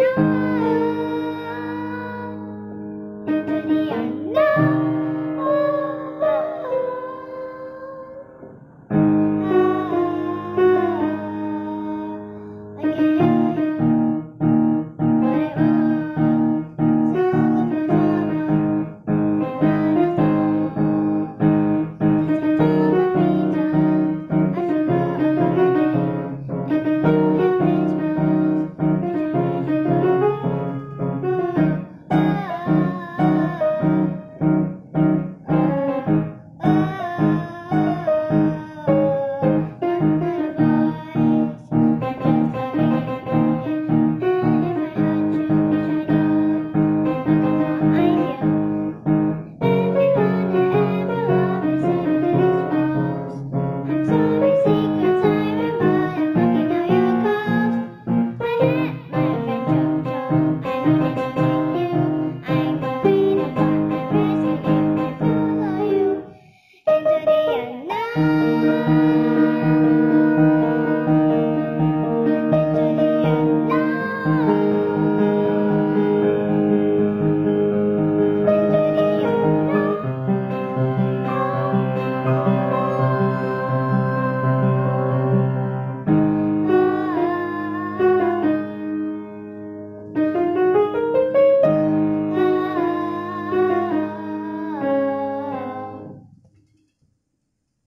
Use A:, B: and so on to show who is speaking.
A: Yeah.